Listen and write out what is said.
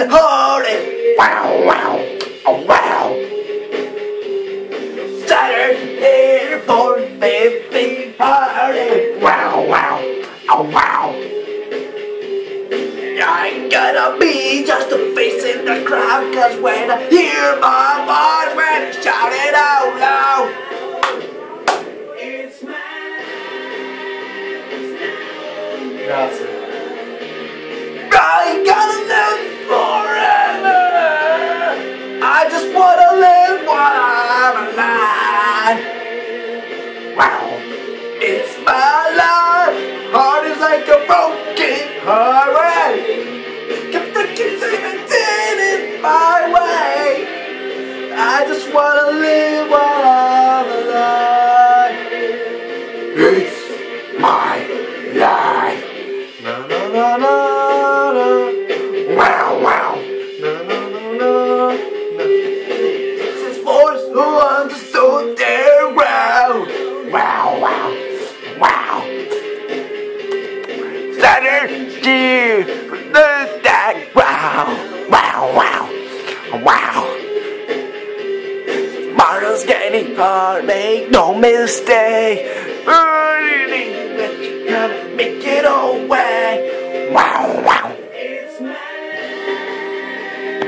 broken hearted. Wow, wow, oh wow. Saturday for fifty party. Wow, wow, oh wow. I ain't gonna be just a face in the crowd, cause when I hear my voice, when I shout it out loud. Grazie. Heart. Can freaking seventeen in my way. I just wanna live while I'm alive. It's my life. Na na na na. Wow wow. Na na na na. na. It's his voice who wow. Wow wow. Wow. The that wow. Wow wow. Wow. Tomorrow's getting hard, make no mistake. Gotta make it away. Wow, wow.